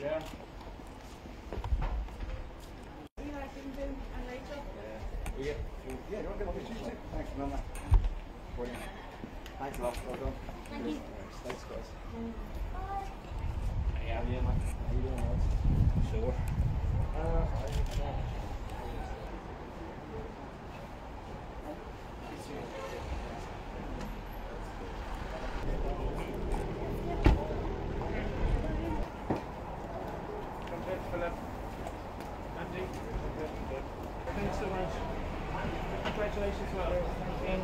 down. You like him and Rachel? We get, Yeah, you want to get my pictures too? Thanks, Mama. Thanks a lot. Well done. Thank you. Thanks, guys. yeah, Philip. Andy. Thanks so much. Congratulations, well.